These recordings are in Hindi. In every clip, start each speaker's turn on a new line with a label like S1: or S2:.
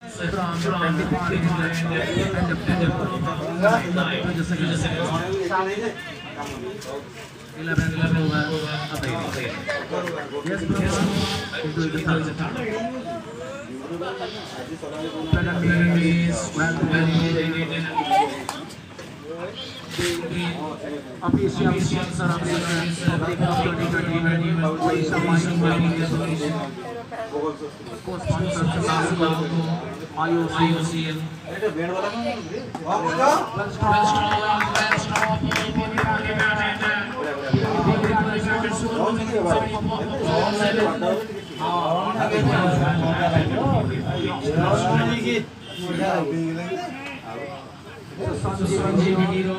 S1: 11 11
S2: yes
S1: official sir public of 2020 बहुत बड़ी सम्मानित माइनिंग
S2: को
S1: स्पॉन्सर सलाम आईओसीएल
S3: बेटा बेड वाला ना और बोलो
S1: फर्स्ट ऑफ फर्स्ट
S2: ऑफ ये बोली आगे में आने
S1: संजीवनी
S2: रो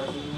S2: 네.